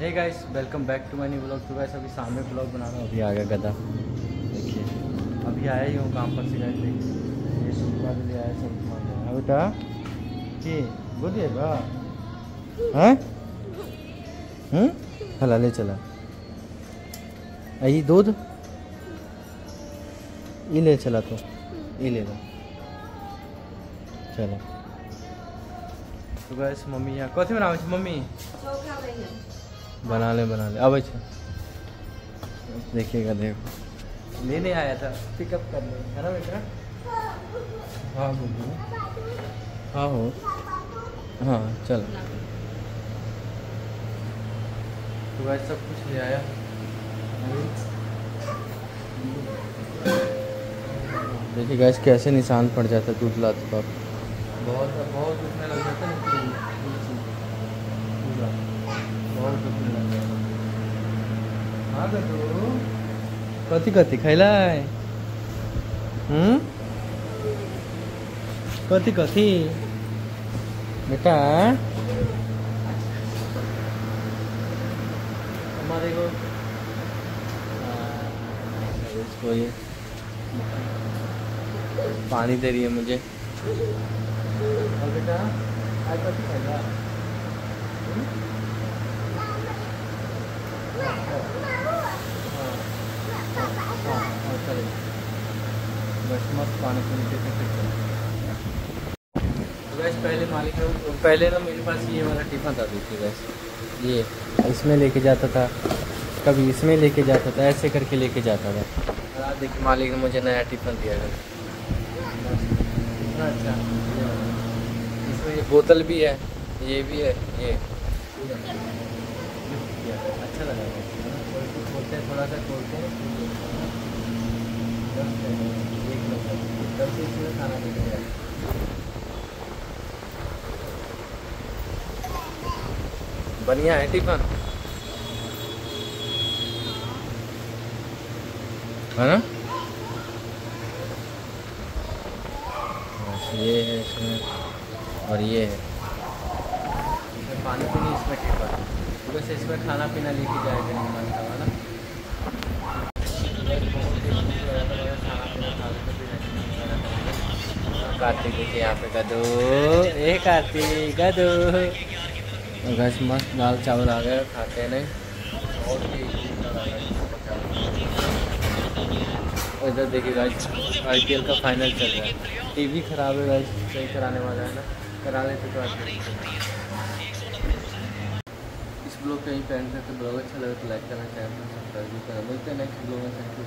Hey guys welcome back to my new blog तो guys अभी सामने ब्लॉग बना रहा हूँ अभी आ गया गदा देखिए, अभी आया ही हूँ काम पर से गाइस ये सूट वाले ले आया, सब आया बेटा? कि बोलिए बा। हैं? हम्म हला, ले चला। आई, दूध? ये ले चला तो। ये ले लो। चलो। तो गाइस मम्मी यहाँ कथी बनाबै छै मम्मी? बना ले बना ले। अब अच्छा। देखिएगा देखो। लेने आया था पिकअप करने। है ना बेटा? हाँ बोलिए हाँ। हो हाँ। चलो। तो वैसे सब कुछ ले आया। देखिए गैस कैसे निशान पड़ जाता है दूध लाते वक्त। बहुत बहुत दुखने लग जाता है पूरा बहुत दुखने लग जाता है हाँ गदू कथी कथी खैला हम्म कथी कथी बेटा हमारे को इसको ये पानी दे रही है मुझे और बेटा आज कथी खाएगा बस मस्त पानी पीने के फिर गैस पहले मालिक ने पहले ना मेरे पास ये वाला टिफन था, देखिए गैस ये इसमें लेके जाता था, कभी इसमें लेके जाता था, ऐसे करके लेके जाता था। और आज देखिए मालिक ने मुझे नया टिफ़िन दिया था इतना अच्छा इसमें ये बोतल भी है, ये भी है, ये। अच्छा लगा। हैं थोड़ा सा खोलते हैं एक नंबर तब से इसमें खाना लेके जाए बढ़िया है टिफन है? ना? ये है इसमें, और ये है। इसमें पानी पीनी, इसमें टिफन बस इसमें खाना पीना लेके जाएगा मन का है ना कार्तिक देखिए यहाँ पे गदो ए कार्तिक गदो गैस मस्त दाल चावल आ गया खाते हैं नहीं। और इधर देखिए गाइस आईपीएल का फाइनल चल रहा है। टीवी खराब है गाइस सही कराने वाला है ना? करा लेते तो इस ब्लॉग कहीं पे एंड करके ब्लॉग अच्छा लगे तो लाइक करना चैनल सब्सक्राइब करना। मिलते हैं नेक्स्ट ब्लॉग में थैंक यू